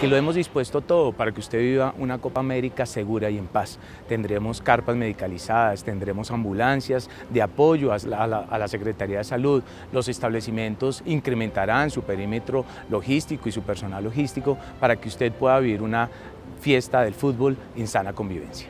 que lo hemos dispuesto todo para que usted viva una Copa América segura y en paz. Tendremos carpas medicalizadas, tendremos ambulancias de apoyo a la, Secretaría de Salud, los establecimientos incrementarán su perímetro logístico y su personal logístico para que usted pueda vivir una fiesta del fútbol en sana convivencia.